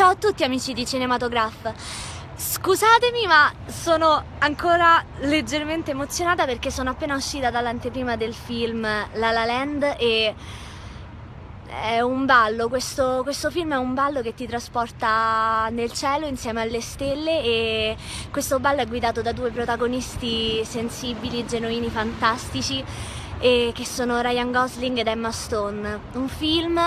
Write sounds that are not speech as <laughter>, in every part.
Ciao a tutti amici di Cinematograph. Scusatemi ma sono ancora leggermente emozionata perché sono appena uscita dall'anteprima del film La La Land e è un ballo, questo, questo, film è un ballo che ti trasporta nel cielo insieme alle stelle e questo ballo è guidato da due protagonisti sensibili, genuini, fantastici e che sono Ryan Gosling ed Emma Stone. Un film,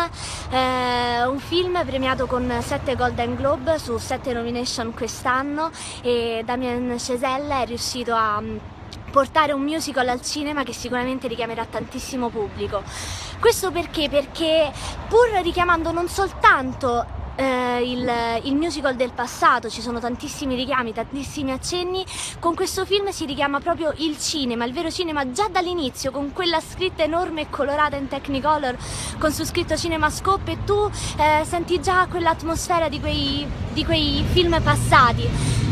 eh, un film premiato con 7 Golden Globe su 7 nomination quest'anno e Damien Chazelle è riuscito a mm, portare un musical al cinema che sicuramente richiamerà tantissimo pubblico. Questo perché? Perché pur richiamando non soltanto eh, il, il, musical del passato, ci sono tantissimi richiami, tantissimi accenni, con questo film si richiama proprio il cinema, il vero cinema già dall'inizio, con quella scritta enorme e colorata in Technicolor, con su scritto CinemaScope e tu eh, senti già quell'atmosfera di quei, di quei film passati.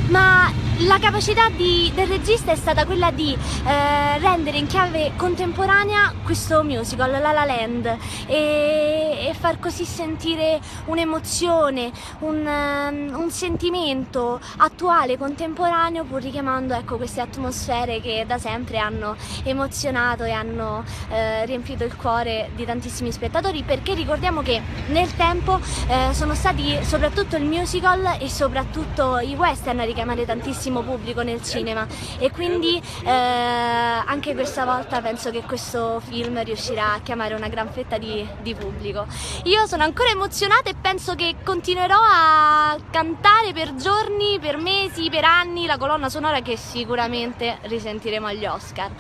Ma la capacità di, del regista è stata quella di eh, rendere in chiave contemporanea questo musical, La La Land, e, e far così sentire un'emozione, un, um, un, sentimento attuale, contemporaneo, pur richiamando ecco, queste atmosfere che da sempre hanno emozionato e hanno eh, riempito il cuore di tantissimi spettatori, perché ricordiamo che nel tempo eh, sono stati soprattutto il musical e soprattutto i western a chiamare tantissimo pubblico nel cinema e quindi eh, anche questa volta penso che questo film riuscirà a chiamare una gran fetta di, di pubblico. Io sono ancora emozionata e penso che continuerò a cantare per giorni, per mesi, per anni la colonna sonora che sicuramente risentiremo agli Oscar.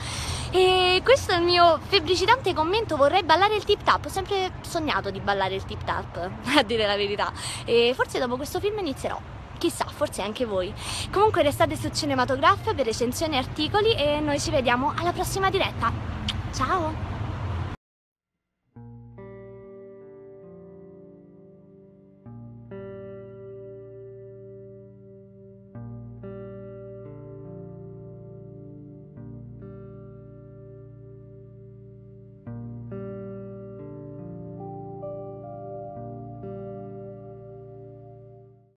E questo è il mio febbricitante commento, vorrei ballare il tip tap, ho sempre sognato di ballare il tip tap, <laughs> a dire la verità, e forse dopo questo film inizierò chissà, forse anche voi. Comunque restate su Cinematograph per recensioni e articoli e noi ci vediamo alla prossima diretta. Ciao!